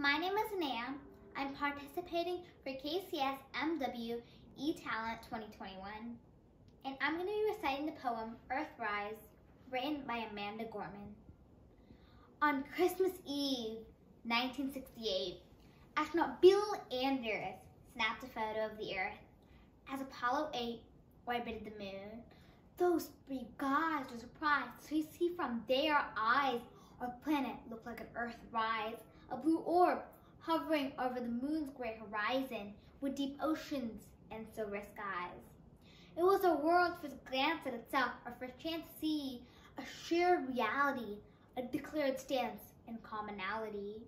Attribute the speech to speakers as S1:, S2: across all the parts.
S1: My name is Anaya. I'm participating for KCS MW eTalent 2021. And I'm going to be reciting the poem Earthrise, written by Amanda Gorman. On Christmas Eve, 1968, astronaut Bill Anders snapped a photo of the Earth as Apollo 8 orbited the moon. Those three guys were surprised to see from their eyes our planet looked like an Earth rise, a blue orb hovering over the moon's gray horizon with deep oceans and silver skies. It was a world for first glance at itself, first chance to see a shared reality, a declared stance and commonality.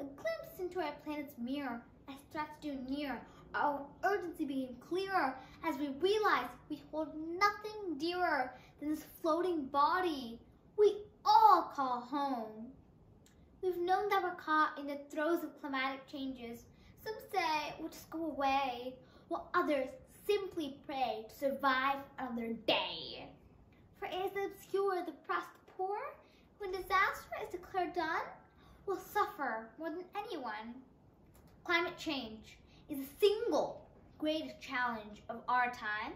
S1: A glimpse into our planet's mirror as threats drew near, our urgency became clearer as we realized we hold nothing dearer than this floating body we all call home. We've known that we're caught in the throes of climatic changes. Some say we'll just go away, while others simply pray to survive another day. For it is the obscure, the oppressed, the poor, when disaster is declared done, will suffer more than anyone. Climate change is the single greatest challenge of our time,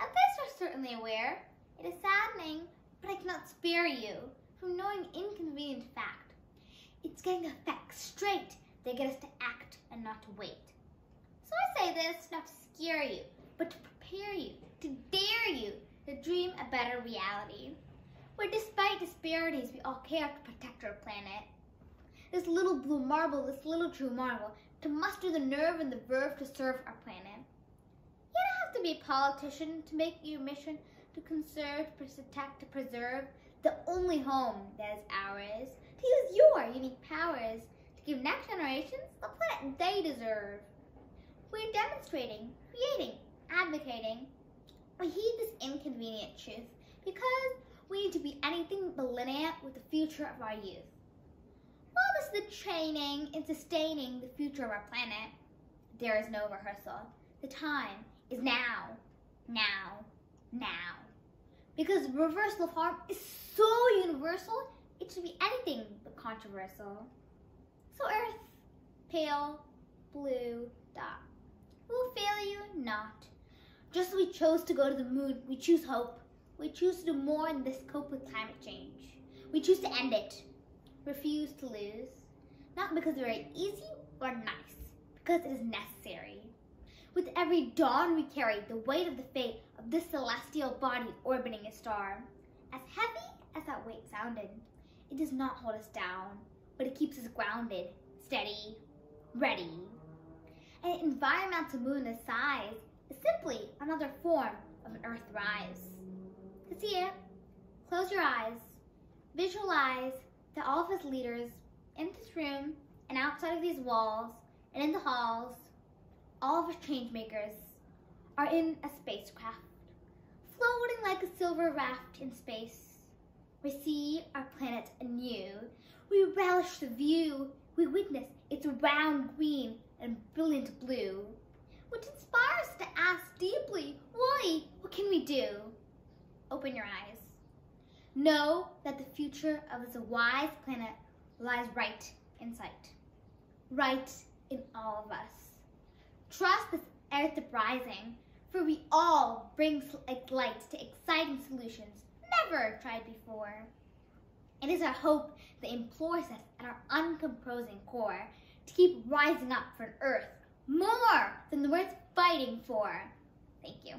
S1: and this we're certainly aware. It is saddening, but I cannot spare you from knowing inconvenient fact. It's getting effects straight They get us to act and not to wait. So I say this not to scare you, but to prepare you, to dare you to dream a better reality. Where despite disparities, we all care to protect our planet. This little blue marble, this little true marvel, to muster the nerve and the verve to serve our planet. You don't have to be a politician to make your mission to conserve, to protect, to preserve the only home that is ours, to use your unique powers to give next generations the planet they deserve. We're demonstrating, creating, advocating. We heed this inconvenient truth because we need to be anything but linear with the future of our youth. While this is the training in sustaining the future of our planet, there is no rehearsal. The time is now, now, now. Because reversal of harm is so universal, it should be anything but controversial. So Earth, pale, blue dot. We'll fail you not. Just as we chose to go to the moon, we choose hope. We choose to do more in this cope with climate change. We choose to end it. Refuse to lose. Not because we're easy or nice, because it is necessary. With every dawn we carry the weight of the fate of this celestial body orbiting a star. As heavy as that weight sounded, it does not hold us down, but it keeps us grounded, steady, ready. An environmental moon this size is simply another form of an Earth rise. To see it, close your eyes, visualize that all of us leaders in this room and outside of these walls and in the halls all of us change makers are in a spacecraft, floating like a silver raft in space. We see our planet anew. We relish the view. We witness its round green and brilliant blue, which inspires us to ask deeply, why? What can we do? Open your eyes. Know that the future of this wise planet lies right in sight, right in all of us. Trust this earth uprising, for we all bring light to exciting solutions never tried before. It is our hope that implores us at our uncomposing core to keep rising up for an earth more than the worth fighting for. Thank you.